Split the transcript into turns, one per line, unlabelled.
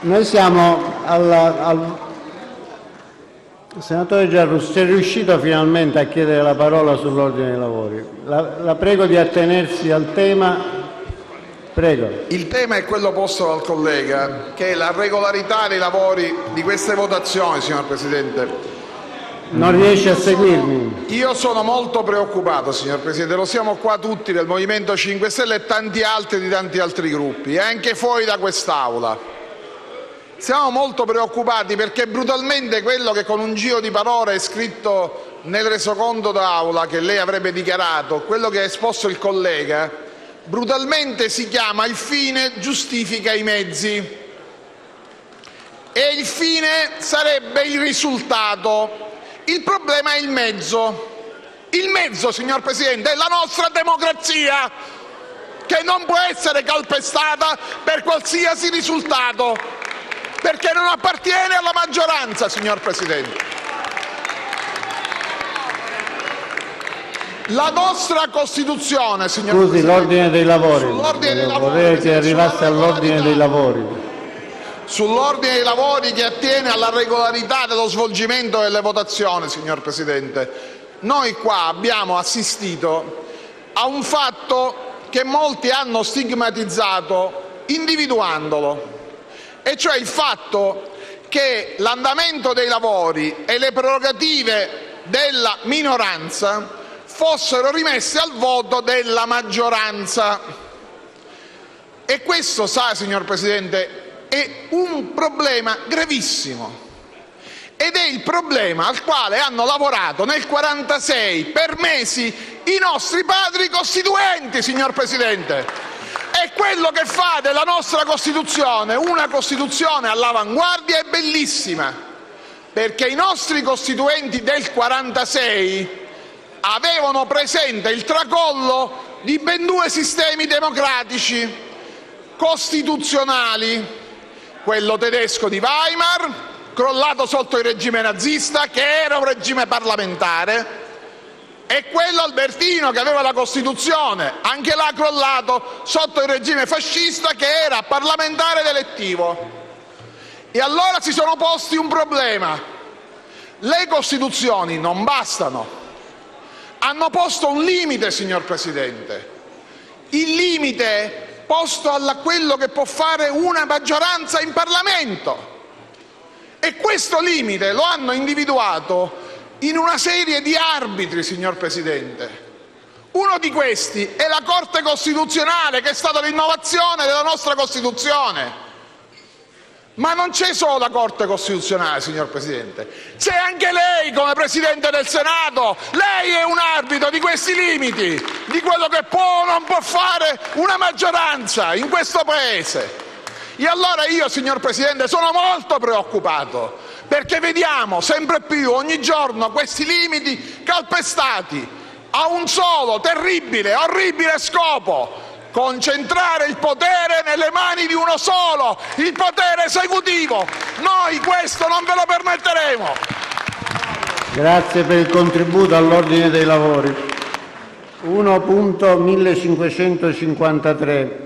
Noi siamo alla, al... Senatore Giarrusso, sei riuscito finalmente a chiedere la parola sull'ordine dei lavori. La, la prego di attenersi al tema. Prego.
Il tema è quello posto dal collega, che è la regolarità dei lavori di queste votazioni, signor Presidente.
Non riesci a seguirmi?
Io sono molto preoccupato, signor Presidente, lo siamo qua tutti del Movimento 5 Stelle e tanti altri di tanti altri gruppi, e anche fuori da quest'Aula. Siamo molto preoccupati perché brutalmente quello che con un giro di parole è scritto nel resoconto d'Aula, che lei avrebbe dichiarato, quello che ha esposto il collega, brutalmente si chiama il fine giustifica i mezzi. E il fine sarebbe il risultato. Il problema è il mezzo. Il mezzo, signor Presidente, è la nostra democrazia, che non può essere calpestata per qualsiasi risultato, perché non appartiene alla maggioranza, signor Presidente. La nostra Costituzione, signor
Scusi,
Presidente,
l'ordine dei lavori.
Sull'ordine dei lavori,
Vorrei che arrivasse all'ordine dei lavori.
sull'ordine dei lavori che attiene alla regolarità dello svolgimento delle votazioni, signor Presidente, noi qua abbiamo assistito a un fatto che molti hanno stigmatizzato individuandolo, cioè il fatto che l'andamento dei lavori e le prerogative della minoranza fossero rimesse al voto della maggioranza. E questo, sa, signor Presidente, è un problema gravissimo. Ed è il problema al quale hanno lavorato nel 1946 per mesi i nostri padri costituenti, signor Presidente. Quello che fa della nostra Costituzione una Costituzione all'avanguardia e bellissima, perché i nostri costituenti del 1946 avevano presente il tracollo di ben due sistemi democratici costituzionali, quello tedesco di Weimar, crollato sotto il regime nazista, che era un regime parlamentare, e quello albertino, che aveva la Costituzione, anche là crollato sotto il regime fascista, che era parlamentare ed elettivo. E allora si sono posti un problema. Le Costituzioni non bastano. Hanno posto un limite, signor Presidente. Il limite posto a quello che può fare una maggioranza in Parlamento. E questo limite lo hanno individuato in una serie di arbitri, signor Presidente. Uno di questi è la Corte Costituzionale, che è stata l'innovazione della nostra Costituzione. Ma non c'è solo la Corte Costituzionale, signor Presidente, c'è anche lei come Presidente del Senato. Lei è un arbitro di questi limiti, di quello che può o non può fare una maggioranza in questo Paese. E allora io, signor Presidente, sono molto preoccupato perché vediamo sempre più, ogni giorno, questi limiti calpestati a un solo terribile, orribile scopo concentrare il potere nelle mani di uno solo, il potere esecutivo. Noi questo non ve lo permetteremo.
Grazie per il contributo all'ordine dei lavori. 1.1553